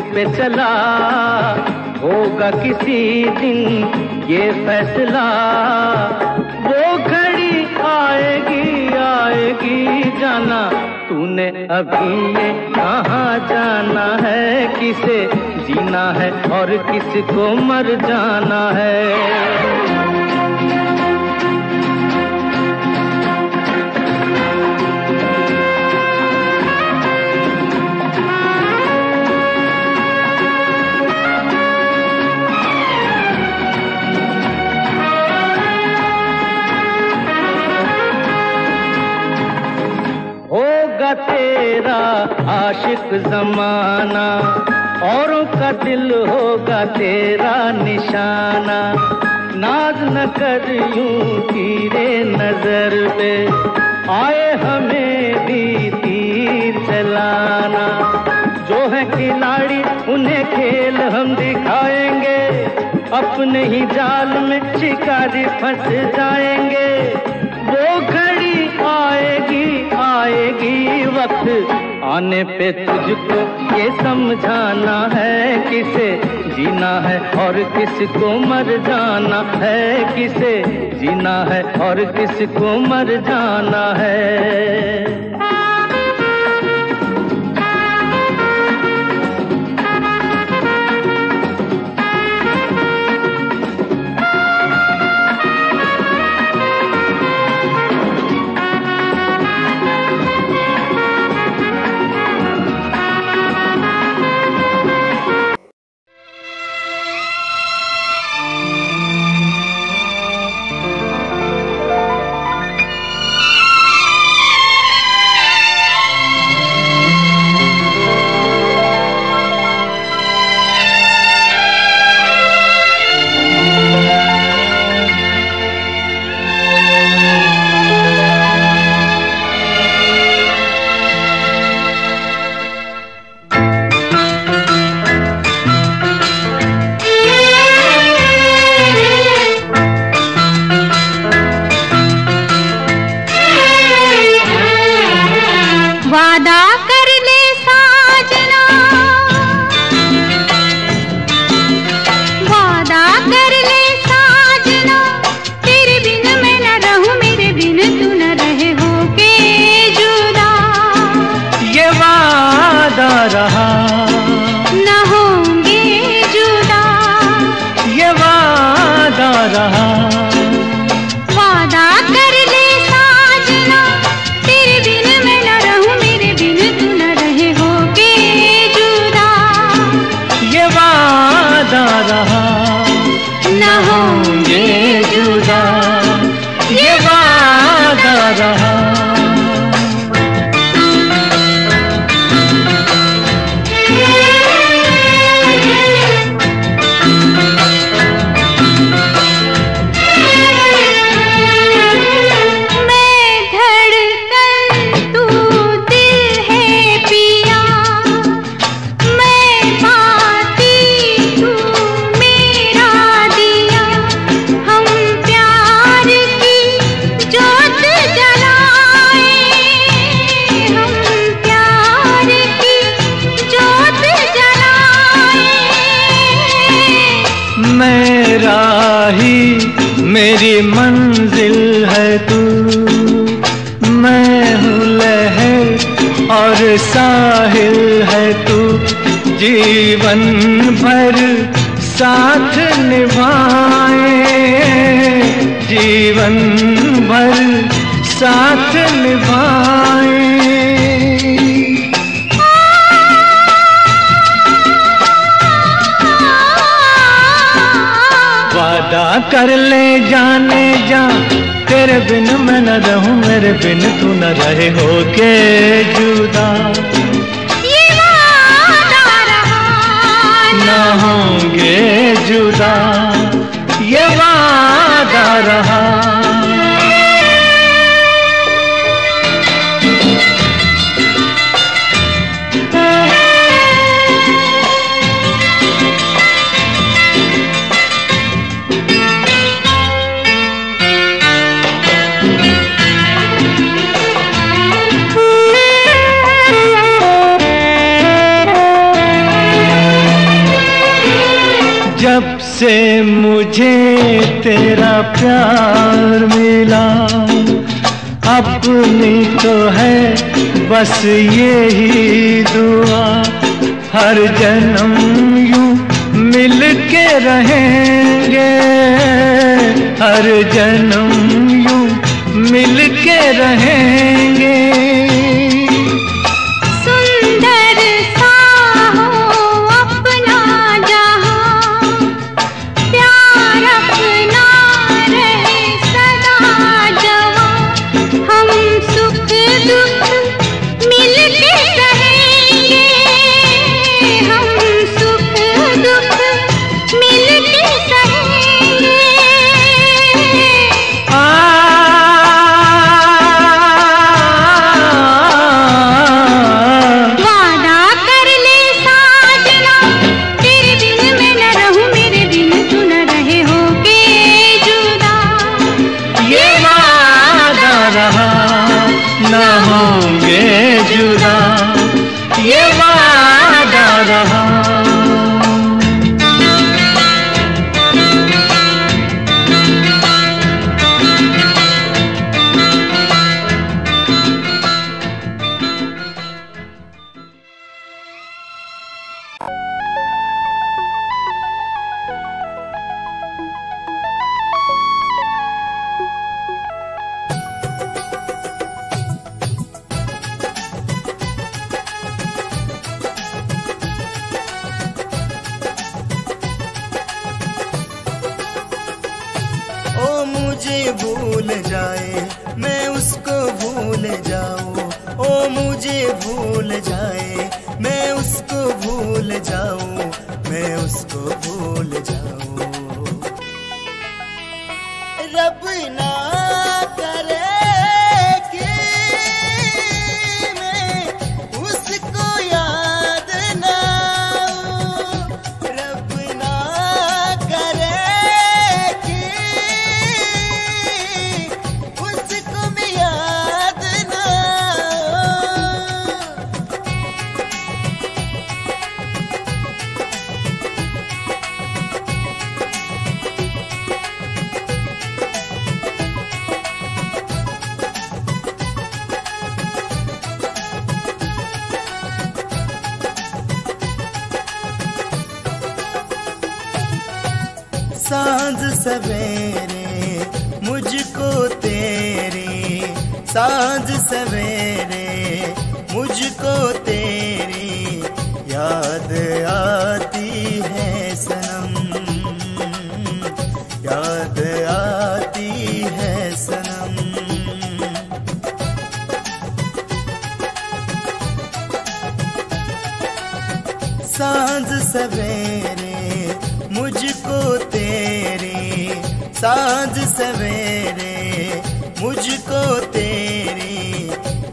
पे चला होगा किसी दिन ये फैसला। वो घड़ी आएगी आएगी जाना। तूने अभी ये कहाँ जाना है, किसे जीना है और किसको मर जाना है? आशिक जमाना, औरों का दिल होगा तेरा निशाना। नाज न कर यूँ तीरे नज़र पे, आए हमें भी तीर चलाना। जो है खिलाड़ी, उन्हें खेल हम दिखाएँगे। अपने ही जाल में शिकारी फंस जाएँगे। वो घड़ी आएगी आएगी वक्त आने पे तुझको ये समझाना है, किसे जीना है और किसको मर जाना है, किसे जीना है और किसको मर जाना है। वादा साहिल है तू, जीवन भर साथ निभाए। जीवन भर साथ निभाए। वादा कर ले जाने जा तेरे बिन मैं न रहूँ मेरे बिन तू न रहे हो के जुदा। ये वादा रहा न होंगे जुदा ये वादा रहा। से मुझे तेरा प्यार मिला। अपनी तो है बस ये ही दुआ। हर जन्म यूँ मिल के रहेंगे। हर जन्म यूँ मिल के रहेंगे। मुझे भूल जाए, मैं उसको भूल जाऊँ। ओ, मुझे भूल जाए, मैं उसको भूल जाऊँ, मैं उसको भूल जाऊँ। रब ना साँझ सवेरे, मुझको तेरी। साँझ सवेरे, मुझको तेरी। याद आती है सनम, याद आती है सनम। साँझ सवेरे, मुझको साँझ सवेरे मुझको तेरी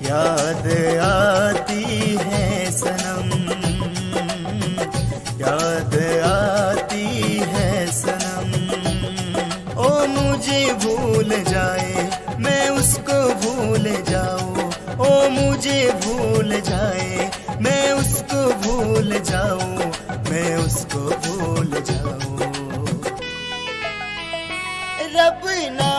याद आती है सनम। याद आती है सनम। ओ मुझे भूल जाए, मैं उसको भूल जाऊँ। ओ मुझे भूल जाए, मैं उसको भूल जाऊँ। मैं उसको भूल जाऊँ। अपना